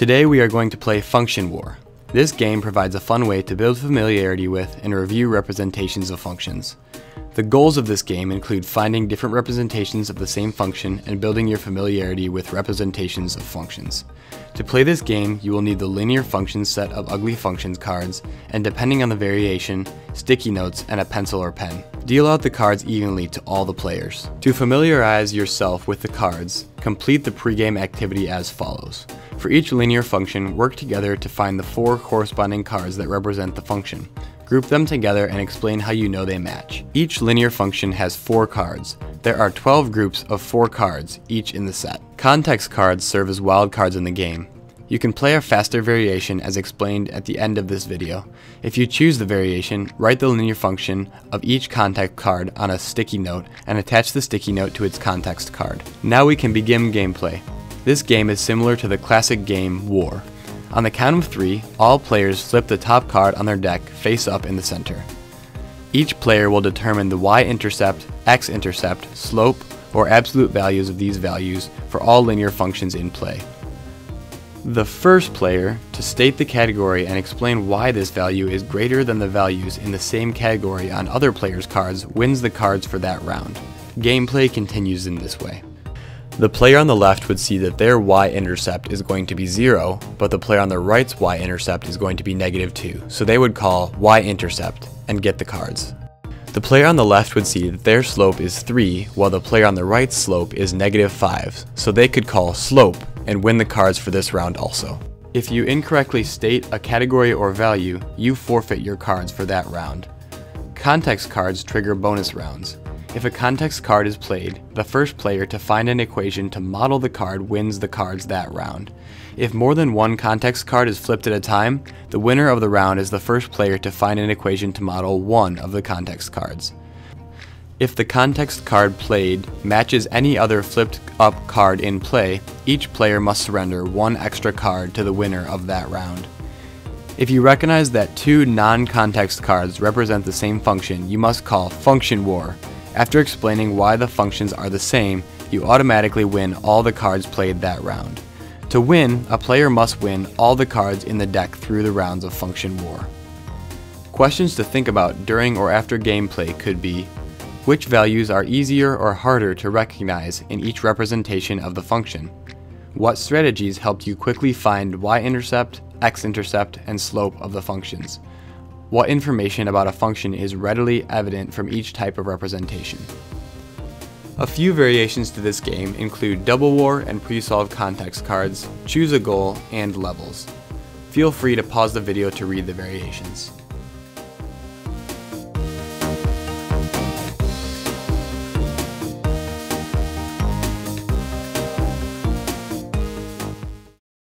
Today we are going to play Function War. This game provides a fun way to build familiarity with and review representations of functions. The goals of this game include finding different representations of the same function and building your familiarity with representations of functions. To play this game, you will need the linear functions set of ugly functions cards, and depending on the variation, sticky notes and a pencil or pen. Deal out the cards evenly to all the players. To familiarize yourself with the cards, complete the pregame activity as follows. For each linear function, work together to find the four corresponding cards that represent the function. Group them together and explain how you know they match. Each linear function has four cards. There are 12 groups of four cards, each in the set. Context cards serve as wild cards in the game. You can play a faster variation as explained at the end of this video. If you choose the variation, write the linear function of each context card on a sticky note and attach the sticky note to its context card. Now we can begin gameplay. This game is similar to the classic game War. On the count of three, all players flip the top card on their deck face up in the center. Each player will determine the y-intercept, x-intercept, slope, or absolute values of these values for all linear functions in play. The first player to state the category and explain why this value is greater than the values in the same category on other players' cards wins the cards for that round. Gameplay continues in this way. The player on the left would see that their y-intercept is going to be 0, but the player on the right's y-intercept is going to be negative 2, so they would call y-intercept and get the cards. The player on the left would see that their slope is 3, while the player on the right's slope is negative 5, so they could call slope and win the cards for this round also. If you incorrectly state a category or value, you forfeit your cards for that round. Context cards trigger bonus rounds. If a context card is played, the first player to find an equation to model the card wins the cards that round. If more than one context card is flipped at a time, the winner of the round is the first player to find an equation to model one of the context cards. If the context card played matches any other flipped up card in play, each player must surrender one extra card to the winner of that round. If you recognize that two non-context cards represent the same function, you must call Function War after explaining why the functions are the same, you automatically win all the cards played that round. To win, a player must win all the cards in the deck through the rounds of Function War. Questions to think about during or after gameplay could be, which values are easier or harder to recognize in each representation of the function? What strategies helped you quickly find y-intercept, x-intercept, and slope of the functions? What information about a function is readily evident from each type of representation. A few variations to this game include double war and pre-solved context cards, choose a goal, and levels. Feel free to pause the video to read the variations.